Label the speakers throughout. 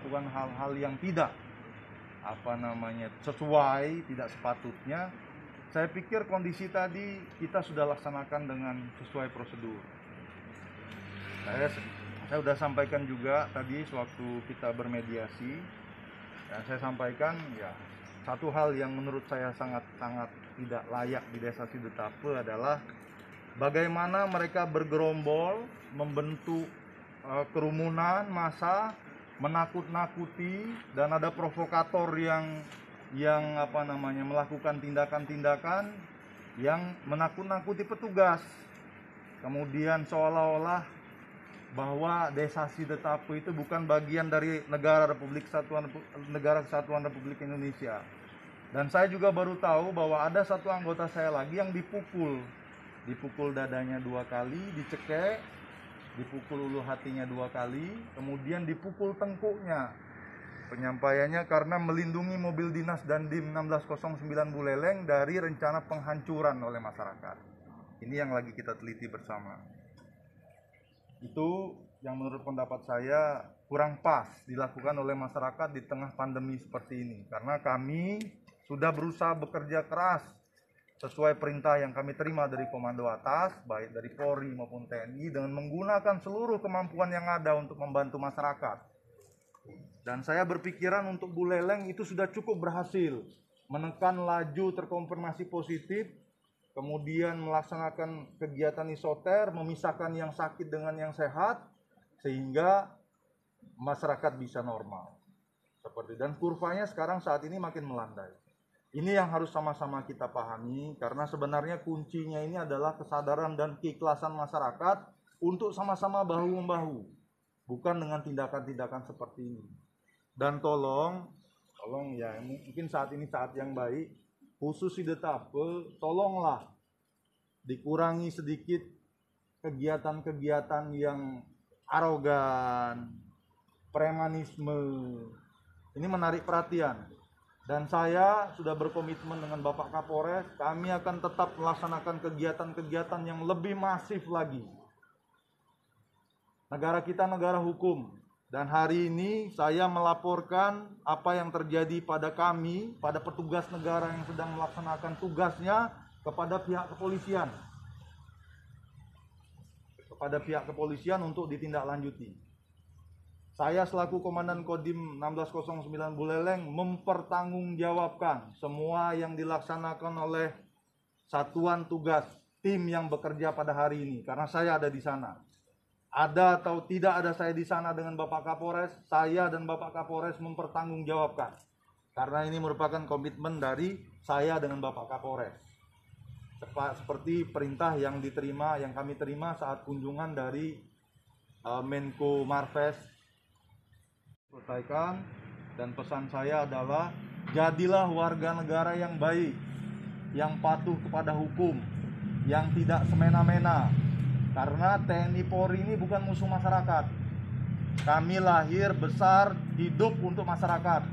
Speaker 1: melakukan hal-hal yang tidak apa namanya sesuai, tidak sepatutnya. Saya pikir kondisi tadi kita sudah laksanakan dengan sesuai prosedur. Saya saya sudah sampaikan juga tadi sewaktu kita bermediasi. Ya, saya sampaikan ya satu hal yang menurut saya sangat sangat tidak layak di desa Sidetape adalah bagaimana mereka bergerombol membentuk uh, kerumunan massa menakut-nakuti dan ada provokator yang yang apa namanya melakukan tindakan-tindakan yang menakut-nakuti petugas. Kemudian seolah-olah bahwa desa Sidetapu itu bukan bagian dari negara Republik Satuan Negara Kesatuan Republik Indonesia. Dan saya juga baru tahu bahwa ada satu anggota saya lagi yang dipukul. Dipukul dadanya dua kali, dicekek, dipukul ulu hatinya dua kali, kemudian dipukul tengkuknya. Penyampaiannya karena melindungi mobil dinas dan DIM 1609 Buleleng dari rencana penghancuran oleh masyarakat. Ini yang lagi kita teliti bersama. Itu yang menurut pendapat saya kurang pas dilakukan oleh masyarakat di tengah pandemi seperti ini. Karena kami sudah berusaha bekerja keras sesuai perintah yang kami terima dari komando atas, baik dari Polri maupun TNI, dengan menggunakan seluruh kemampuan yang ada untuk membantu masyarakat. Dan saya berpikiran untuk Buleleng itu sudah cukup berhasil menekan laju terkonfirmasi positif, kemudian melaksanakan kegiatan isoter, memisahkan yang sakit dengan yang sehat, sehingga masyarakat bisa normal. Seperti dan kurvanya sekarang saat ini makin melandai. Ini yang harus sama-sama kita pahami karena sebenarnya kuncinya ini adalah kesadaran dan keikhlasan masyarakat untuk sama-sama bahu membahu, bukan dengan tindakan-tindakan seperti ini. Dan tolong, tolong ya mungkin saat ini saat yang baik, khusus di Detape, tolonglah dikurangi sedikit kegiatan-kegiatan yang arogan, premanisme. Ini menarik perhatian dan saya sudah berkomitmen dengan Bapak Kapolres, kami akan tetap melaksanakan kegiatan-kegiatan yang lebih masif lagi. Negara kita negara hukum, dan hari ini saya melaporkan apa yang terjadi pada kami, pada petugas negara yang sedang melaksanakan tugasnya kepada pihak kepolisian. Kepada pihak kepolisian untuk ditindaklanjuti. Saya selaku Komandan Kodim 1609 Buleleng mempertanggungjawabkan semua yang dilaksanakan oleh satuan tugas tim yang bekerja pada hari ini karena saya ada di sana. Ada atau tidak ada saya di sana dengan Bapak Kapolres, saya dan Bapak Kapolres mempertanggungjawabkan. Karena ini merupakan komitmen dari saya dengan Bapak Kapolres. Seperti perintah yang diterima, yang kami terima saat kunjungan dari uh, Menko Marves selesaikan dan pesan saya adalah jadilah warga negara yang baik, yang patuh kepada hukum, yang tidak semena-mena. Karena TNI Polri ini bukan musuh masyarakat. Kami lahir, besar, hidup untuk masyarakat.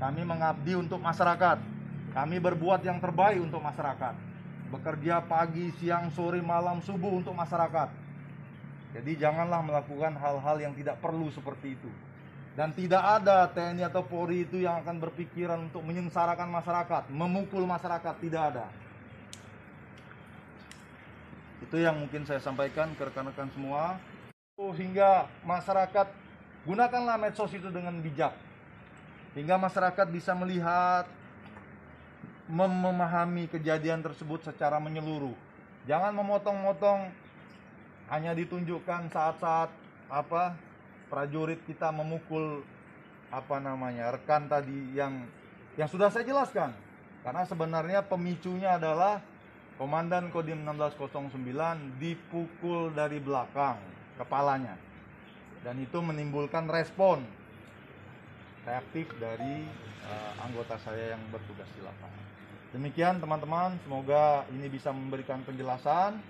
Speaker 1: Kami mengabdi untuk masyarakat. Kami berbuat yang terbaik untuk masyarakat. Bekerja pagi, siang, sore, malam, subuh untuk masyarakat. Jadi janganlah melakukan hal-hal yang tidak perlu seperti itu. Dan tidak ada TNI atau Polri itu yang akan berpikiran untuk menyengsarakan masyarakat, memukul masyarakat, tidak ada. Itu yang mungkin saya sampaikan ke rekan-rekan semua. Hingga masyarakat gunakanlah medsos itu dengan bijak. Hingga masyarakat bisa melihat, memahami kejadian tersebut secara menyeluruh. Jangan memotong-motong hanya ditunjukkan saat-saat apa prajurit kita memukul apa namanya rekan tadi yang yang sudah saya jelaskan. Karena sebenarnya pemicunya adalah komandan kodim 1609 dipukul dari belakang kepalanya. Dan itu menimbulkan respon reaktif dari uh, anggota saya yang bertugas di lapangan. Demikian teman-teman semoga ini bisa memberikan penjelasan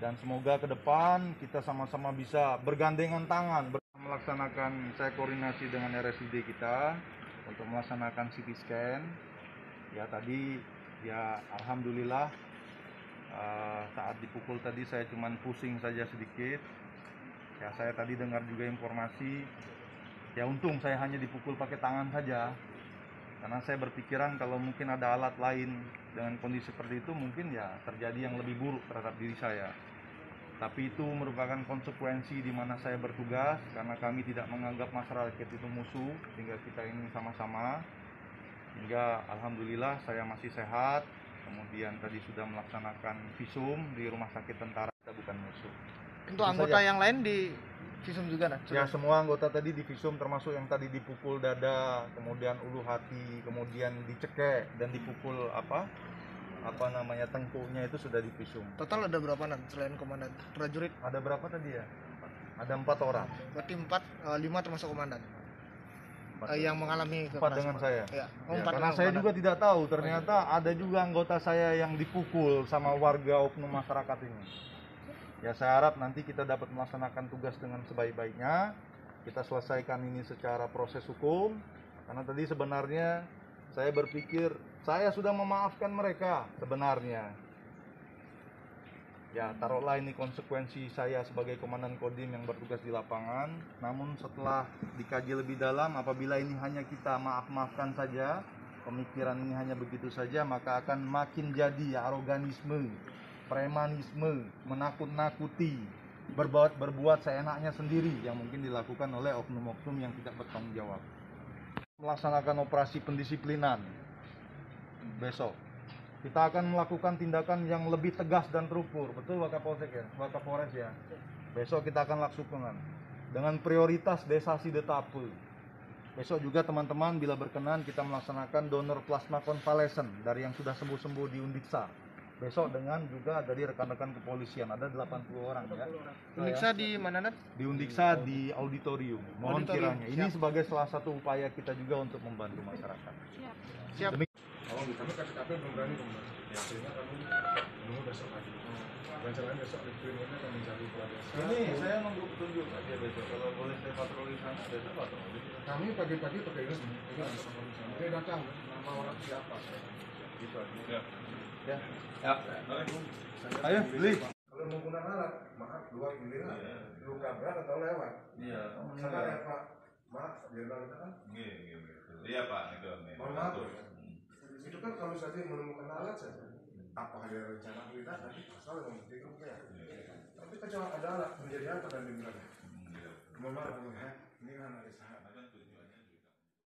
Speaker 1: dan semoga ke depan kita sama-sama bisa bergandengan tangan melaksanakan saya koordinasi dengan RSUD kita untuk melaksanakan CT scan ya tadi ya alhamdulillah uh, saat dipukul tadi saya cuman pusing saja sedikit ya saya tadi dengar juga informasi Ya untung saya hanya dipukul pakai tangan saja. Karena saya berpikiran kalau mungkin ada alat lain dengan kondisi seperti itu mungkin ya terjadi yang lebih buruk terhadap diri saya. Tapi itu merupakan konsekuensi di mana saya bertugas karena kami tidak menganggap masyarakat itu musuh sehingga kita ini sama-sama hingga alhamdulillah saya masih sehat kemudian tadi sudah melaksanakan visum di rumah sakit tentara kita bukan musuh
Speaker 2: Untuk
Speaker 1: Itu
Speaker 2: anggota
Speaker 1: saja.
Speaker 2: yang lain di visum juga nah.
Speaker 1: ya semua anggota tadi di visum termasuk yang tadi dipukul dada kemudian ulu hati kemudian dicekek dan dipukul apa apa namanya tengkuknya itu sudah di visum
Speaker 2: Total ada berapa nan selain komandan prajurit?
Speaker 1: ada berapa tadi ya ada empat orang
Speaker 2: Berarti empat, eh, lima termasuk komandan
Speaker 1: Empat.
Speaker 2: Eh, yang mengalami
Speaker 1: Empat dengan saya
Speaker 2: Ya, oh,
Speaker 1: Ya,
Speaker 2: empat
Speaker 1: karena saya
Speaker 2: komandan.
Speaker 1: juga tidak tahu ternyata ada juga anggota saya yang dipukul sama warga oknum masyarakat ini. Ya saya harap nanti kita dapat melaksanakan tugas dengan sebaik-baiknya. Kita selesaikan ini secara proses hukum. Karena tadi sebenarnya saya berpikir saya sudah memaafkan mereka sebenarnya. Ya taruhlah ini konsekuensi saya sebagai komandan kodim yang bertugas di lapangan. Namun setelah dikaji lebih dalam, apabila ini hanya kita maaf-maafkan saja, pemikiran ini hanya begitu saja, maka akan makin jadi aroganisme, premanisme, menakut-nakuti, berbuat berbuat seenaknya sendiri yang mungkin dilakukan oleh oknum-oknum yang tidak bertanggung jawab. Melaksanakan operasi pendisiplinan besok. Kita akan melakukan tindakan yang lebih tegas dan terukur. Betul Wakapolsek ya? Wakapolres ya? Besok kita akan laksanakan dengan prioritas desa Sidetape besok juga teman-teman bila berkenan kita melaksanakan donor plasma konvalesen dari yang sudah sembuh-sembuh di Undiksa besok dengan juga dari rekan-rekan kepolisian ada 80 orang ya
Speaker 2: Uniksa di mana nan?
Speaker 1: di Undiksa di auditorium mohon
Speaker 2: Auditorium,
Speaker 1: kiranya ini
Speaker 2: siap.
Speaker 1: sebagai salah satu upaya kita juga untuk membantu masyarakat
Speaker 2: Siap.
Speaker 3: Awal kami KPKP belum berani. Ya, sehingga kami menunggu besok lagi. Rencananya besok di kliniknya akan mencari desa.
Speaker 1: Ini saya nunggu petunjuk aja besok. Kalau boleh saya patroli sana besok patroli.
Speaker 3: Kami pagi-pagi pakai ini. Ini ada datang nama orang siapa?
Speaker 1: Gitu aja. Ya.
Speaker 4: Ya.
Speaker 1: Ayo beli.
Speaker 3: Kalau menggunakan alat, maaf dua giliran. Luka berat atau lewat.
Speaker 1: Iya.
Speaker 3: Sama ya Pak. Maaf, dia bilang kan.
Speaker 4: Iya Pak, itu.
Speaker 3: Mohon maaf. Itu kan kalau saja menemukan alat saja. Apa ada rencana tidak nanti pasal yang membuktikan ya. Tapi kecuali ada alat menjadi apa dan dibilang. Mohon maaf, ya. ini kan analisa.